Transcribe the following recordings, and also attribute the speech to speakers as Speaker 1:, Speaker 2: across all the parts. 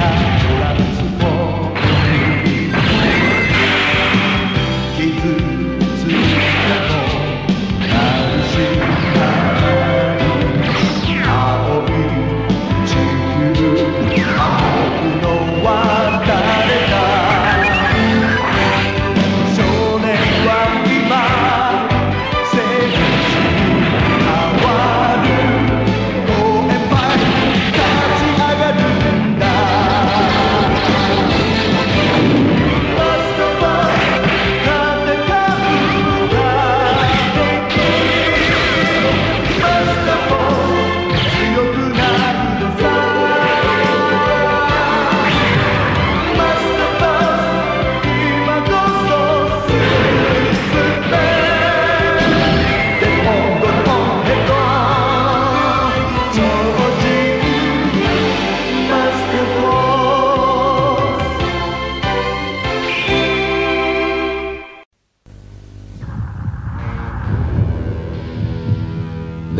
Speaker 1: high.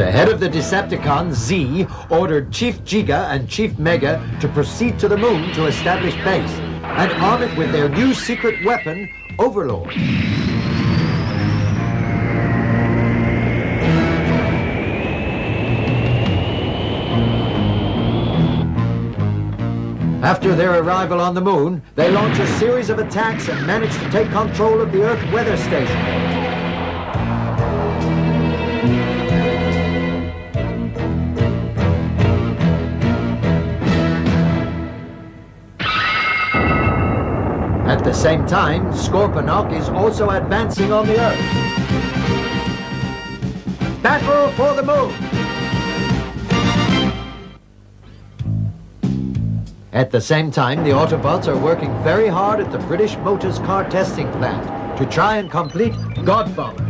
Speaker 1: The head of the Decepticons, Z, ordered Chief Giga and Chief Mega to proceed to the moon to establish base and arm it with their new secret weapon, Overlord. After their arrival on the moon, they launch a series of attacks and manage to take control of the Earth weather station. At the same time, Scorponok is also advancing on the Earth. Battle for the moon! At the same time, the Autobots are working very hard at the British Motors car testing plant to try and complete Godfather.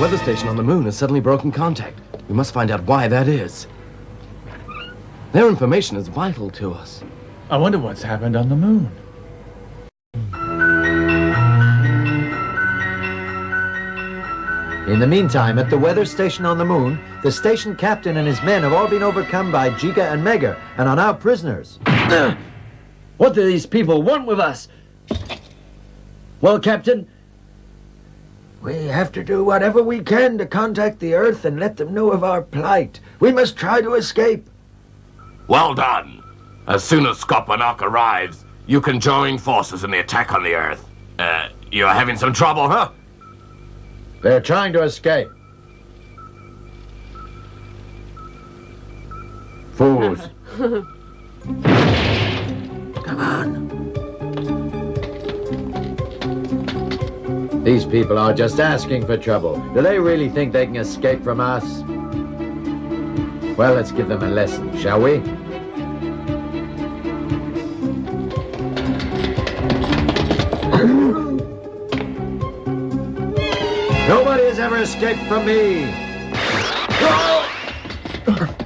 Speaker 2: Weather station on the moon has suddenly broken contact. We must find out why that is. Their information is vital to us.
Speaker 3: I wonder what's happened on the moon.
Speaker 1: In the meantime, at the weather station on the moon, the station captain and his men have all been overcome by Giga and Mega and are now prisoners.
Speaker 4: What do these people want with us? Well, Captain,
Speaker 1: We have to do whatever we can to contact the Earth and let them know of our plight. We must try to escape.
Speaker 5: Well done. As soon as Scorponok arrives, you can join forces in the attack on the Earth. Uh, you're having some trouble, huh?
Speaker 1: They're trying to escape. Fools. Come on. These people are just asking for trouble. Do they really think they can escape from us? Well, let's give them a lesson, shall we? Nobody has ever escaped from me.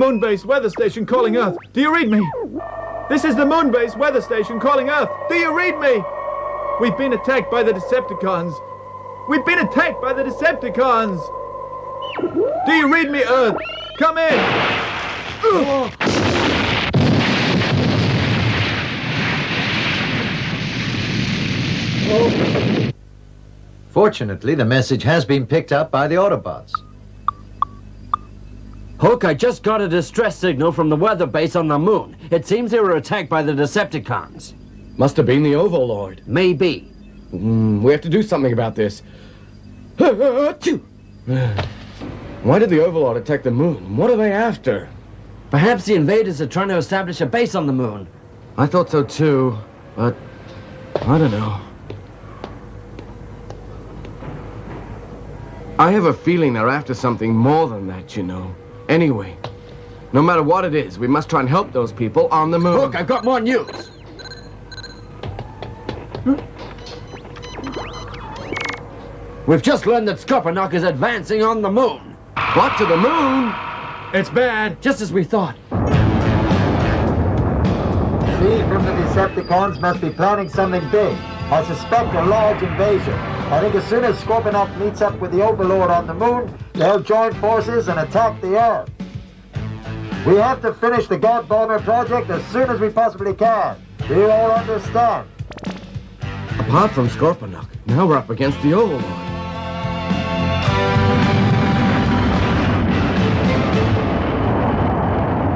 Speaker 3: This is the moon base weather station calling Earth. Do you read me? This is the moon base weather station calling Earth. Do you read me? We've been attacked by the Decepticons. We've been attacked by the Decepticons. Do you read me, Earth? Come in.
Speaker 1: Fortunately, the message has been picked up by the Autobots.
Speaker 4: Hook, I just got a distress signal from the weather base on the moon. It seems they were attacked by the Decepticons.
Speaker 2: Must have been the Overlord.
Speaker 4: Maybe.
Speaker 2: Mm, we have to do something about this. Why did the Overlord attack the moon? What are they after?
Speaker 4: Perhaps the invaders are trying to establish a base on the moon.
Speaker 2: I thought so too, but I don't know. I have a feeling they're after something more than that, you know. Anyway, no matter what it is, we must try and help those people on the moon.
Speaker 4: Look, I've got more news. We've just learned that Scorponok is advancing on the moon.
Speaker 2: What, to the moon?
Speaker 3: It's bad.
Speaker 4: Just as we thought.
Speaker 1: Z from the Decepticons must be planning something big. I suspect a large invasion. I think as soon as Scorponok meets up with the Overlord on the moon, they'll join forces and attack the Earth. We have to finish the God Bomber project as soon as we possibly can. Do you all understand?
Speaker 2: Apart from Scorponok, now we're up against the Overlord.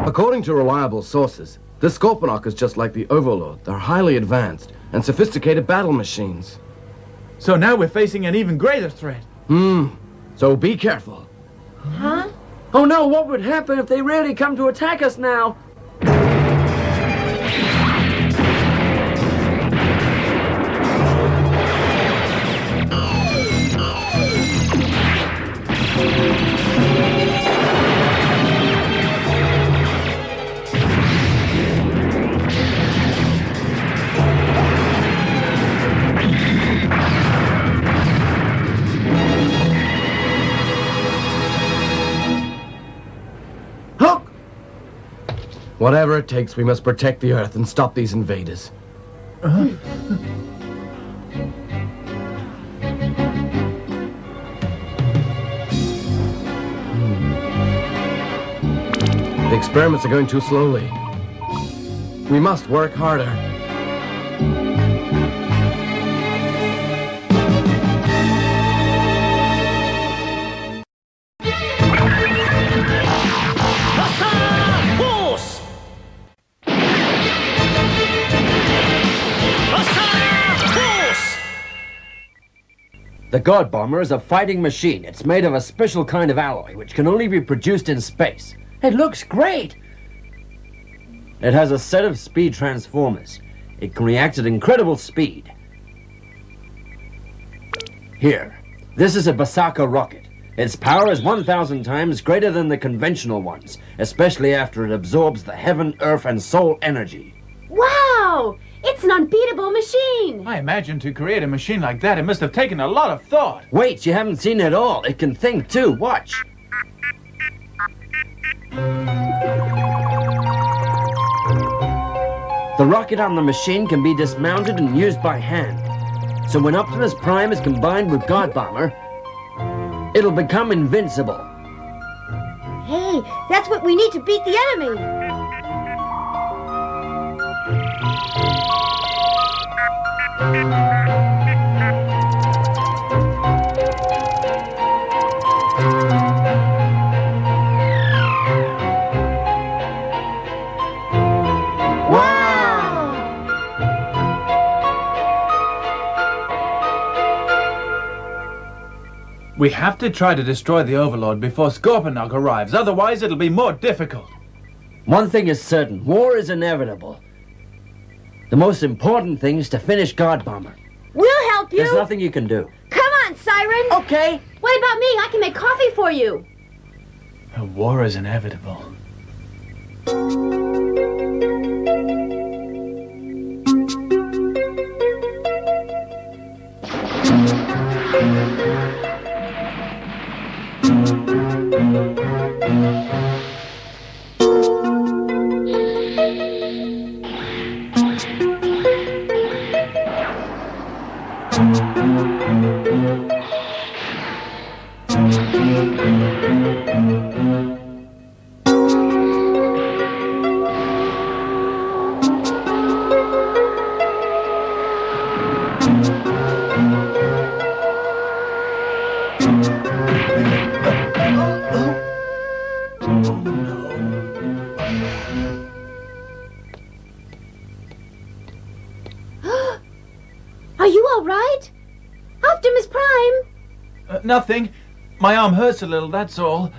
Speaker 2: According to reliable sources, the Scorponok is just like the Overlord. They're highly advanced and sophisticated battle machines.
Speaker 3: So now we're facing an even greater threat.
Speaker 2: Hmm. So be careful. Huh?
Speaker 4: Oh no, what would happen if they really come to attack us now?
Speaker 2: Whatever it takes, we must protect the Earth and stop these invaders. Hmm. The experiments are going too slowly. We must work harder.
Speaker 4: The God Bomber is a fighting machine. It's made of a special kind of alloy which can only be produced in space. It looks great! It has a set of speed transformers. It can react at incredible speed. Here, this is a Basaka rocket. Its power is 1,000 times greater than the conventional ones, especially after it absorbs the heaven, earth, and soul energy.
Speaker 6: Wow! It's an unbeatable machine!
Speaker 3: I imagine to create a machine like that, it must have taken a lot of thought.
Speaker 4: Wait, you haven't seen it all. It can think too. Watch. The rocket on the machine can be dismounted and used by hand. So when Optimus Prime is combined with God Bomber, it'll become invincible.
Speaker 6: Hey, that's what we need to beat the enemy!
Speaker 3: We have to try to destroy the Overlord before Scorponok arrives, otherwise it'll be more difficult.
Speaker 4: One thing is certain war is inevitable. The most important thing is to finish God Bomber.
Speaker 6: We'll help you!
Speaker 4: There's nothing you can do.
Speaker 6: Come on, Siren!
Speaker 4: Okay.
Speaker 6: What about me? I can make coffee for you!
Speaker 3: A war is inevitable. Nothing. My arm hurts a little, that's all.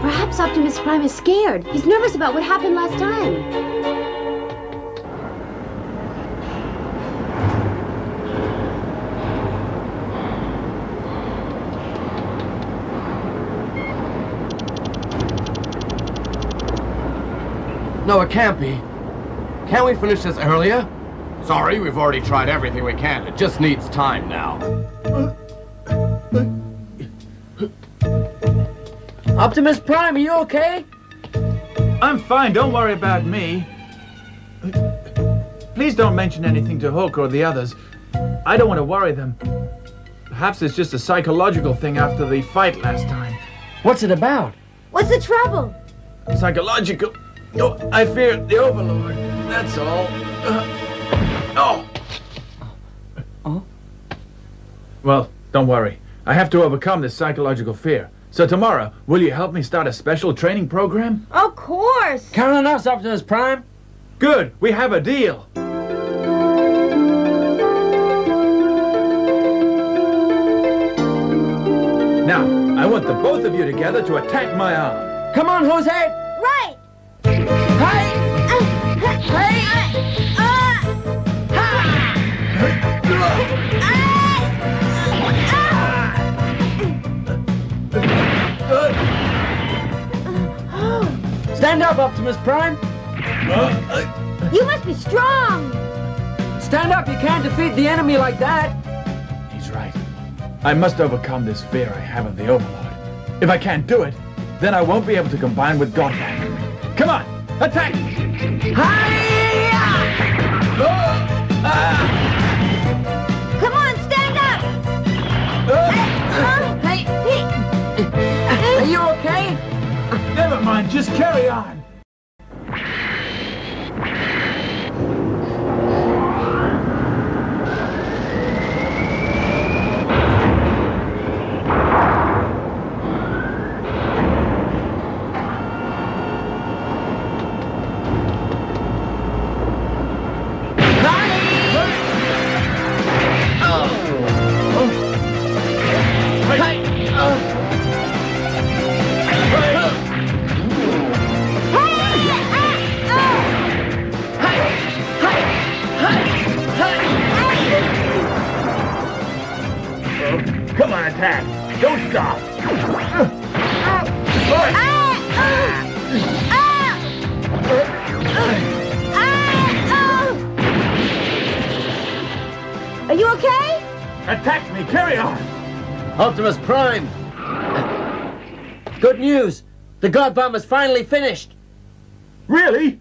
Speaker 6: Perhaps Optimus Prime is scared. He's nervous about what happened last time.
Speaker 2: No, it can't be. Can't we finish this earlier?
Speaker 5: Sorry, we've already tried everything we can. It just needs time now.
Speaker 4: Optimus Prime, are you okay?
Speaker 3: I'm fine, don't worry about me. Please don't mention anything to Hook or the others. I don't want to worry them. Perhaps it's just a psychological thing after the fight last time.
Speaker 4: What's it about?
Speaker 6: What's the trouble?
Speaker 3: Psychological. Oh, I fear the Overlord. That's all. Uh, oh.
Speaker 4: Oh?
Speaker 3: Well, don't worry. I have to overcome this psychological fear. So tomorrow, will you help me start a special training program?
Speaker 6: Of course.
Speaker 4: Count on us, Optimus Prime.
Speaker 3: Good. We have a deal. Now, I want the both of you together to attack my arm.
Speaker 4: Come on, Jose.
Speaker 6: Right.
Speaker 4: Hey! Stand up, Optimus Prime.
Speaker 6: You must be strong.
Speaker 4: Stand up. You can't defeat the enemy like that.
Speaker 3: He's right. I must overcome this fear I have of the Overlord. If I can't do it, then I won't be able to combine with Godman. Come on, attack!
Speaker 6: Come on, stand up.
Speaker 4: Uh, Are you okay?
Speaker 3: Never mind, just carry on.
Speaker 4: Optimus Prime. Good news. The God Bomb is finally finished.
Speaker 3: Really?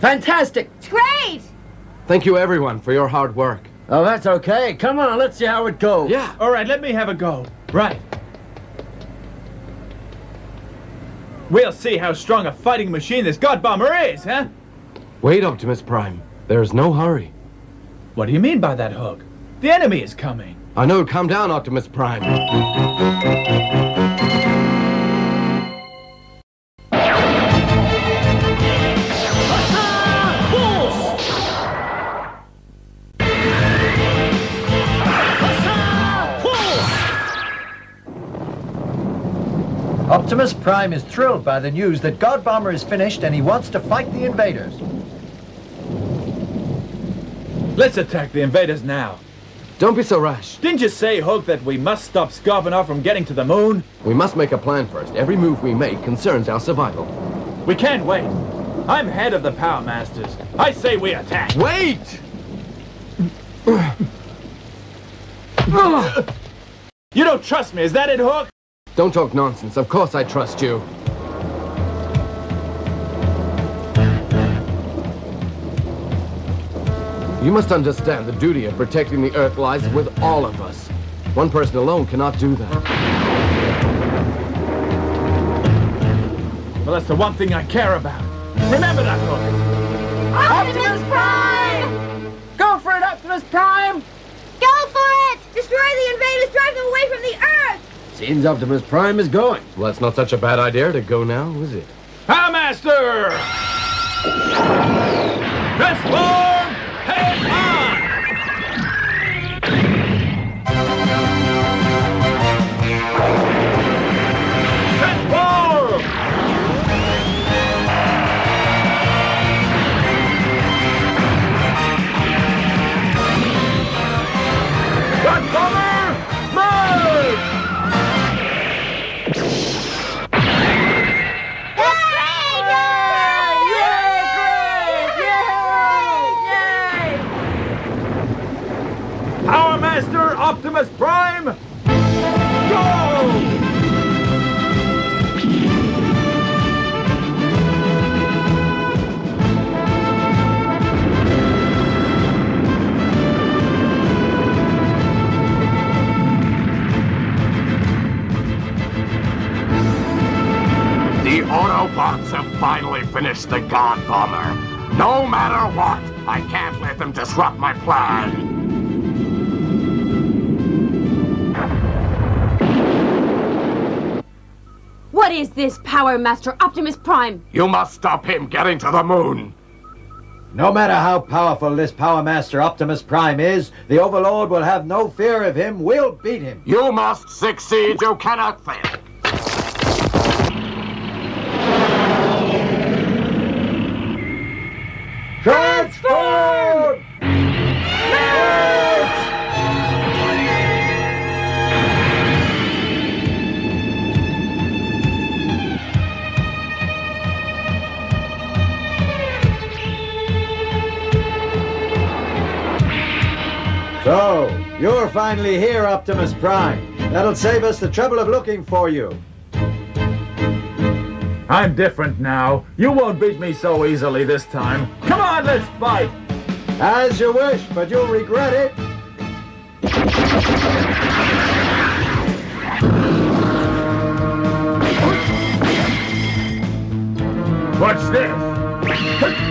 Speaker 4: Fantastic.
Speaker 6: It's great.
Speaker 2: Thank you, everyone, for your hard work.
Speaker 4: Oh, that's okay. Come on, let's see how it goes.
Speaker 2: Yeah.
Speaker 3: All right, let me have a go. Right. We'll see how strong a fighting machine this God Bomber is, huh?
Speaker 2: Wait, Optimus Prime. There's no hurry.
Speaker 3: What do you mean by that, Hook? The enemy is coming.
Speaker 2: I know. Calm down, Optimus Prime.
Speaker 1: Prime is thrilled by the news that God Bomber is finished and he wants to fight the invaders.
Speaker 3: Let's attack the invaders now.
Speaker 2: Don't be so rash.
Speaker 3: Didn't you say, Hook, that we must stop Scorponok from getting to the moon?
Speaker 2: We must make a plan first. Every move we make concerns our survival.
Speaker 3: We can't wait. I'm head of the Power Masters. I say we attack.
Speaker 2: Wait!
Speaker 3: You don't trust me, is that it, Hook?
Speaker 2: Don't talk nonsense. Of course I trust you. You must understand the duty of protecting the Earth lies with all of us. One person alone cannot do that.
Speaker 3: Well, that's the one thing I care about. Remember that, Hook.
Speaker 6: Optimus Prime!
Speaker 4: Go for it, Optimus Prime!
Speaker 6: Go for it! Destroy the invaders! Drive them away from the Earth!
Speaker 4: Seems Optimus Prime is going.
Speaker 2: Well, that's not such a bad idea to go now, is it?
Speaker 3: Power Master! Transform!
Speaker 5: Finally finished the God Bomber. No matter what, I can't let them disrupt my plan.
Speaker 6: What is this, Power Master Optimus Prime?
Speaker 5: You must stop him getting to the moon.
Speaker 1: No matter how powerful this Power Master Optimus Prime is, the Overlord will have no fear of him. We'll beat him.
Speaker 5: You must succeed. You cannot fail.
Speaker 1: Finally here, Optimus Prime. That'll save us the trouble of looking for you.
Speaker 3: I'm different now. You won't beat me so easily this time. Come on, let's fight!
Speaker 1: As you wish, but you'll regret it.
Speaker 3: Watch this!
Speaker 1: This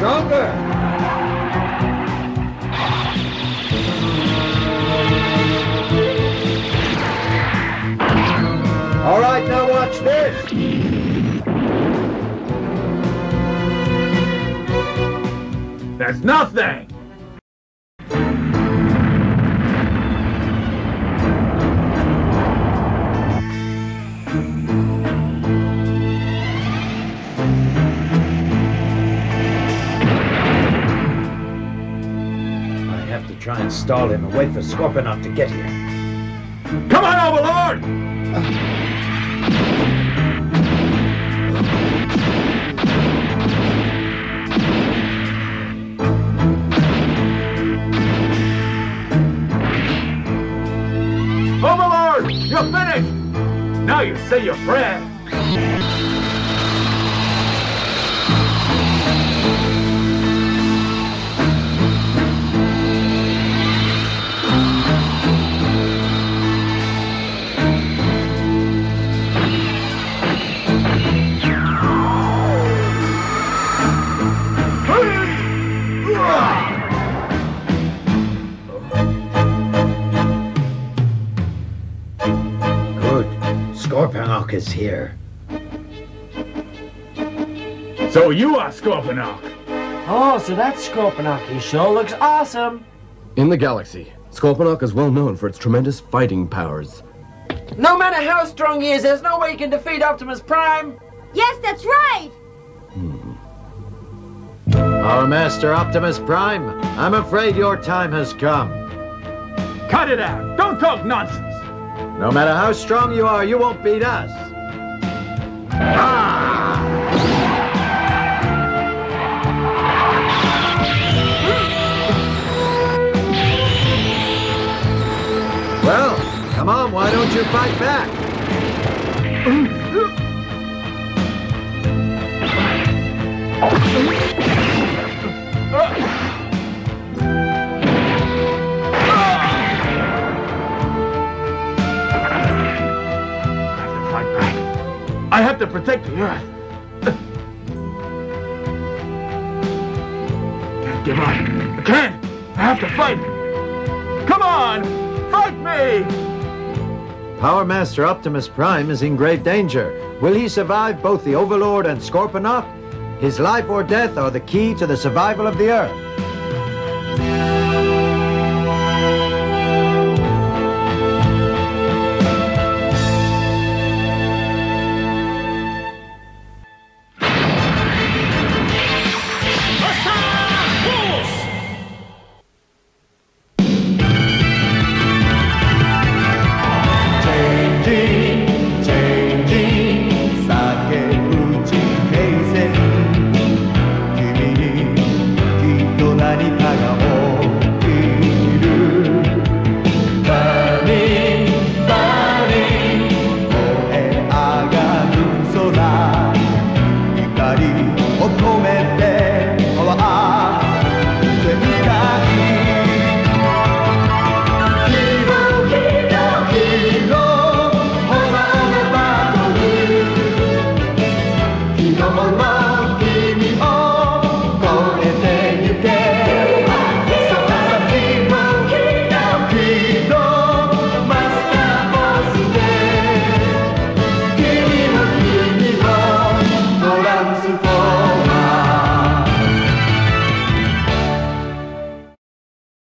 Speaker 1: stronger. All right, now watch this.
Speaker 3: That's nothing!
Speaker 1: Have to try and stall him and wait for Scorponok to get here.
Speaker 3: Come on, Overlord! Overlord! You're finished! Now you say your prayers!
Speaker 1: Scorponok is here.
Speaker 3: So you are Scorponok!
Speaker 4: Oh, so that's Scorponok. He sure looks awesome.
Speaker 2: In the galaxy, Scorponok is well known for its tremendous fighting powers.
Speaker 4: No matter how strong he is, there's no way he can defeat Optimus Prime.
Speaker 6: Yes, that's right!
Speaker 1: Hmm. Power Master Optimus Prime, I'm afraid your time has come.
Speaker 3: Cut it out! Don't talk nonsense!
Speaker 1: No matter how strong you are, you won't beat us. Well,
Speaker 3: protect the Earth. Can't give up. I can't. I have to fight. Come on! Fight me!
Speaker 1: Power Master Optimus Prime is in grave danger. Will he survive both the Overlord and Scorponok? His life or death are the key to the survival of the Earth.